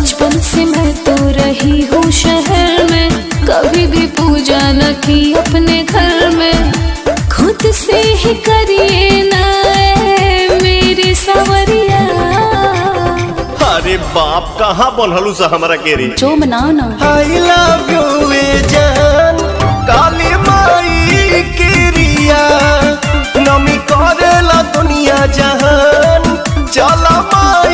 बचपन से मैं तो रही हूँ शहर में। कभी भी पूजा न की अपने घर में। खुद से ही करिए ना मेरी सवरिया। अरे बाप कहाँ बोलू सा हमारा के रे जो मनाओ ना। आई लव यू जान काली माई के नमी दुनिया जहान चला माई